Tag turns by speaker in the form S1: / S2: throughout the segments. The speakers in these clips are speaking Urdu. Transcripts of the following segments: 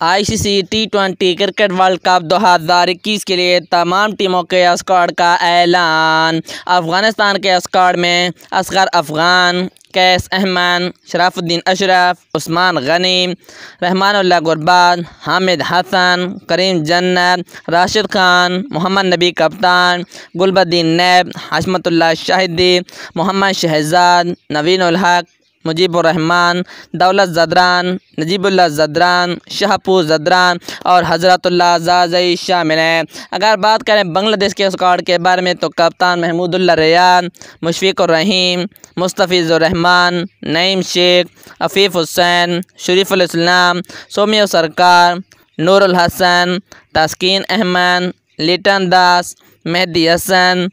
S1: I C C T twenty cricket world cup دو ہزار اکیس کے لیے تمام ٹیموں کے اسکواڈ کا اعلان۔ افغانستان کے اسکواڈ میں اصغر افغان کیس احمد شراف الدین اشرف، عثمان غنی، رحمان اللہ غرباد، حامد حسن، کریم جنت، راشد خان، محمد نبی کپتان، گلبدین نیب، حشمت اللہ شاہدی، محمد شہزاد، نوین الحق مجیب الرحمن، دولت زدران، نجیب اللہ زدران شہپور زدران اور حضرت اللہ زازئی شامل ہیں۔ اگر بات کریں بنگلہ دیش کے اسکواڈ کے بارے میں تو کپتان محمود اللہ ریان مشفق الرحیم مستفیض الرحمان نعیم شیخ، عفیف حسین، شریف الاسلام سومیو سرکار، نور الحسن تسکین احمد، لیٹن داس، مہدی حسن،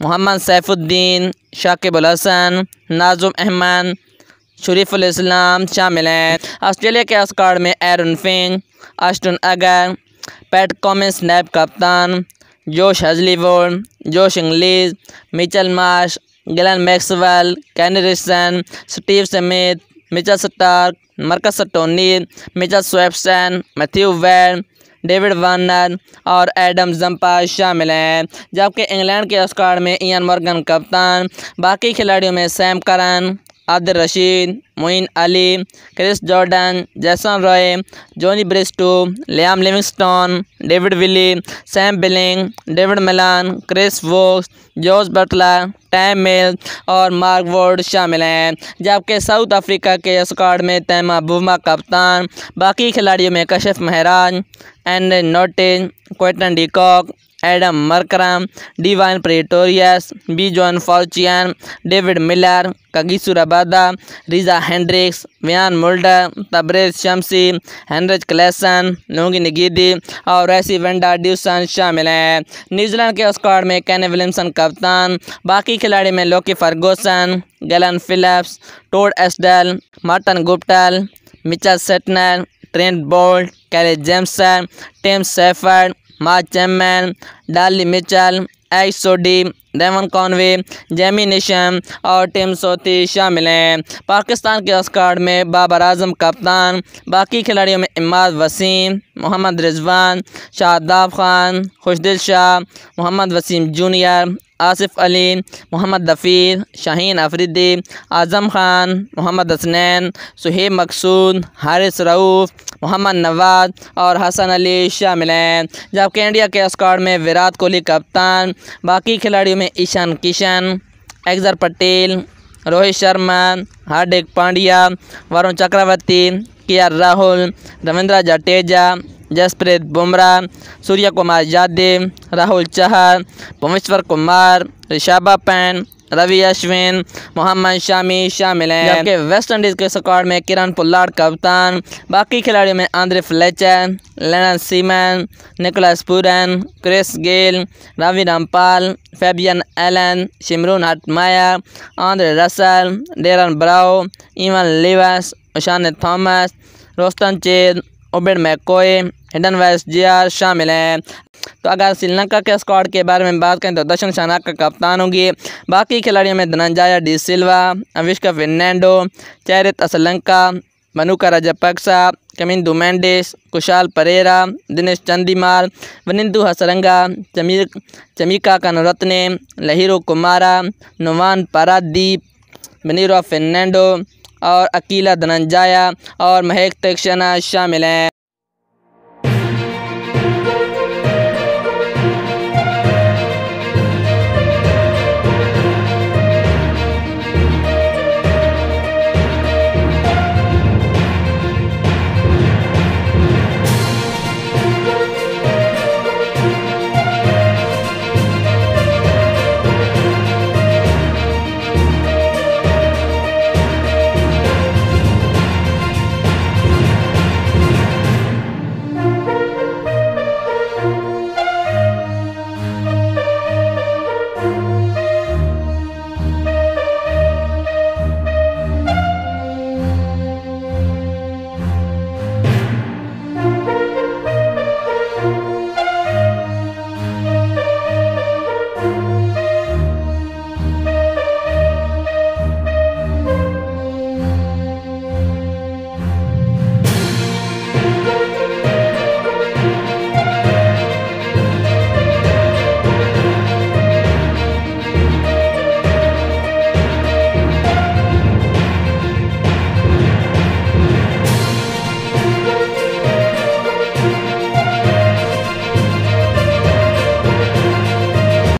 S1: محمد سیف الدین، شاکب الحسن نازم احمد شریف الاسلام شامل ہیں۔ آسٹریلیا کے اسکواڈ میں ایرن فنگ آسٹن اگر، پیٹ کومنس نیب کپتان، جوش ہزلی ووڈ جوش انگلیز، میچل مارش، گلن میکسویل کینریسن سٹیو سمیت مچل Starc, Marcus Stoinis Mitchell Swepson, Matthew Wade David Warner اور ایڈم زمپا شامل ہیں۔ جبکہ انگلینڈ کے اسکواڈ میں ایان مورگن کپتان، باقی کھلاڑیوں میں سیم کرن عبد Rashid Moeen Ali Chris Jordan Jason Roy Jonny Bairstow Liam Livingstone David Willey Sam Billings David Malan Chris Woakes Jos Buttler Tymal Mills اور مارک وورڈ شامل ہیں۔ جبکہ ساؤتھ افریقہ کے اسکواڈ میں تیما بوما کپتان، باقی کھلاڑیوں میں Keshav Maharaj and Nortje Quinton de Kock Aiden Markram Dwaine Pretorius Bjorn Fortuin David Miller Kagiso Rabada Reeza Hendricks Wiaan Mulder Tabraiz Shamsi Heinrich Klaasen نونگی نگیدی اور ریسی وینڈا ڈیوسن شامل ہیں نیوزی لینڈ کے اسکواڈ میں کین ولمسن کپتان باقی کھلاڑی میں Lockie Ferguson Glenn Phillips Todd Astle Martin Guptill Mitchell Santner Trent Boult Kyle Jamieson Tim Seifert ماں Chapman Daryl Mitchell Ish Sodhi Devon Conway Jimmy Neesham اور ٹیم سوتی شامل ہیں۔ پاکستان کے اسکواڈ میں بابر اعظم کپتان، باقی کھلاڑیوں میں اماد وسیم، محمد رضوان، شاداب خان، خوشدل شاہ، محمد وسیم جونیئر آصف علی، محمد دفیر شاہین افریدی، اعظم خان، محمد حسنین، سہیب مقصود، حارث رعوف محمد نواز اور حسن علی شامل ہیں۔ جبکہ انڈیا کے اسکواڈ میں وراٹ کوہلی کپتان، باقی کھلاڑیوں میں ایشان کشن ایگزر پٹیل، روہت شرما، ہاردک پانڈیا ورن چکرورتی، کے آر راہل رویندرا جڈیجا جسپریت بمراہ سوریہ کمار یادو راہل چہر بھویشور کمار رشابہ پین روی اشون محمد شامی شامل ہیں جبکہ ویسٹ انڈیز کے اسکواڈ میں کرن پلاڈ کپتان باقی کھلاڑیوں میں Andre Fletcher Lendl Simmons Nicholas Pooran Chris Gayle Ravi Rampaul Fabian Allen Shimron Hetmyer Andre Russell Darren Bravo Evin Lewis Oshane Thomas Roston Chase Obed McCoy Hayden Walsh J R شامل ہیں۔ تو اگر سری لنکا کے اسکواڈ کے بارے میں بات کریں تو دشن شاناک کا کپتان ہوگی باقی کھلاڑیوں میں دھننجایا ڈی سلوا اوشکا فرنینڈو چیرت اسلنکا، منوکا راجپکسا کمندو مینڈس، کشال پریرا، دنیش چندیمال ونندو ہسرنگا چمیکا کنرتنے لہیرو کمارا، نوان پارادیپ بنیرو فرنینڈو اور اکیلا دھننجایا اور مہیک تکشنا شامل ہیں۔